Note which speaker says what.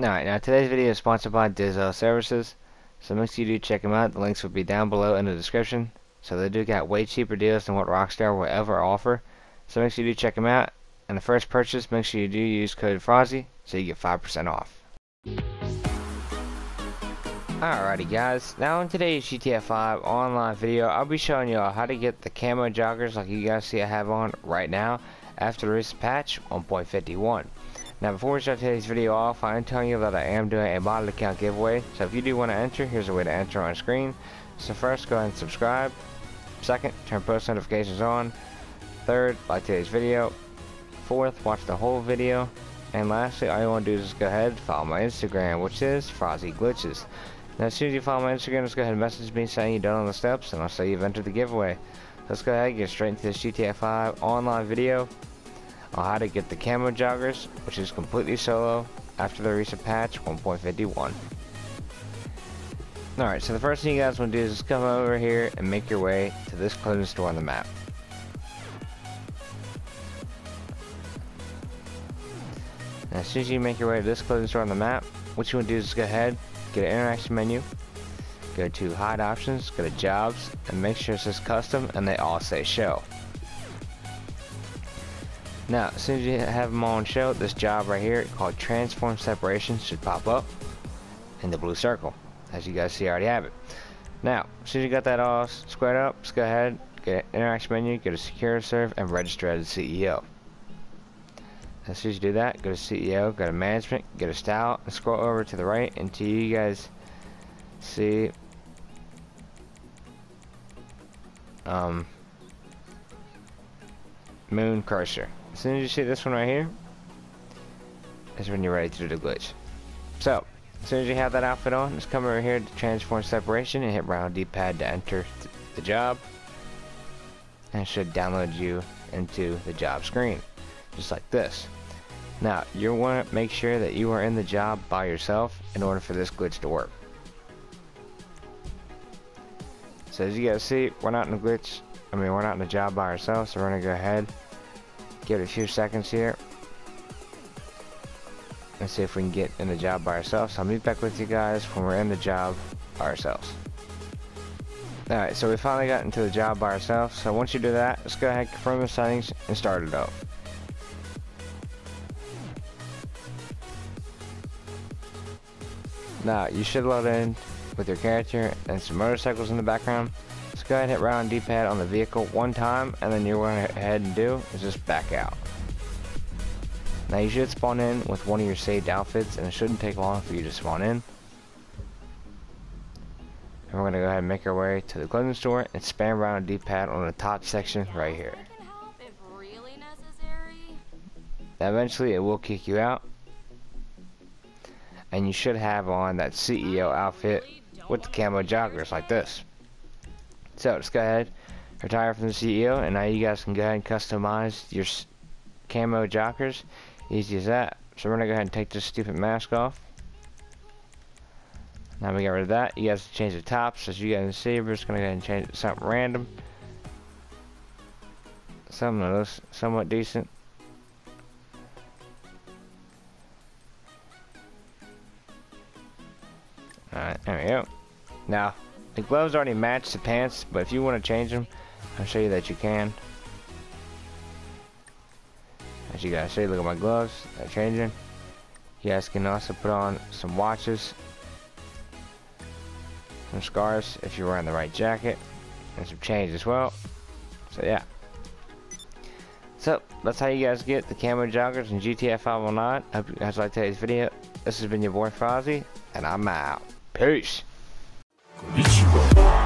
Speaker 1: Alright, now today's video is sponsored by Dizel Services. So make sure you do check them out. The links will be down below in the description. So they do got way cheaper deals than what Rockstar will ever offer. So make sure you do check them out. And the first purchase, make sure you do use code FROZZY so you get 5% off. Alrighty guys, now in today's GTA 5 online video, I'll be showing you all how to get the camo joggers like you guys see I have on right now after recent patch 1.51. Now before we start today's video off, I am telling you that I am doing a model account giveaway. So if you do want to enter, here's a way to enter on screen. So first, go ahead and subscribe. Second, turn post notifications on. Third, like today's video. Fourth, watch the whole video. And lastly, all you want to do is go ahead and follow my Instagram, which is Frozzy Glitches. Now as soon as you follow my Instagram, just go ahead and message me saying you've done all the steps, and I'll say you've entered the giveaway. Let's go ahead and get straight into this GTA 5 online video on how to get the camo joggers, which is completely solo after the recent patch 1.51. Alright, so the first thing you guys want to do is come over here and make your way to this clothing store on the map. Now, as soon as you make your way to this clothing store on the map, what you want to do is go ahead, get an interaction menu, go to hide options, go to jobs, and make sure it says custom and they all say show. Now, as soon as you have them on show, this job right here called Transform Separation should pop up in the blue circle. As you guys see, I already have it. Now, as soon as you got that all squared up, let's go ahead, get an interaction menu, go to SecuroServ, and register as a CEO. As soon as you do that, go to CEO, go to Management, go to Style, and scroll over to the right until you guys see um, Moon Cursor. As soon as you see this one right here, is when you're ready to do the glitch. So, as soon as you have that outfit on, just come over here to transform separation and hit round D-pad to enter th the job. And it should download you into the job screen, just like this. Now, you want to make sure that you are in the job by yourself in order for this glitch to work. So as you guys see, we're not in the glitch, I mean we're not in the job by ourselves, so we're going to go ahead give it a few seconds here and see if we can get in the job by ourselves. So I'll meet back with you guys when we're in the job by ourselves. Alright, so we finally got into the job by ourselves. So once you do that, let's go ahead, confirm the settings, and start it up. Now, you should load in with your character and some motorcycles in the background go ahead and hit round D-pad on the vehicle one time, and then you're going to ahead and do is just back out. Now you should spawn in with one of your saved outfits, and it shouldn't take long for you to spawn in. And we're going to go ahead and make our way to the clothing store and spam around D-pad on the top section right here. Now eventually it will kick you out. And you should have on that CEO outfit with the camo joggers like this. So let's go ahead, retire from the CEO, and now you guys can go ahead and customize your camo joggers. Easy as that. So we're gonna go ahead and take this stupid mask off. Now we got rid of that. You guys change the tops. As you guys can see, we're just gonna go ahead and change something random. Something that looks somewhat decent. Alright, there we go. Now, the gloves already match the pants, but if you want to change them, I'll show you that you can. As you guys see, look at my gloves, they're changing. You guys can also put on some watches, some scarves if you're wearing the right jacket, and some chains as well. So yeah. So, that's how you guys get the camo joggers in GTA 509. I hope you guys liked today's video. This has been your boy Frozzy, and I'm out. Peace. Mexico.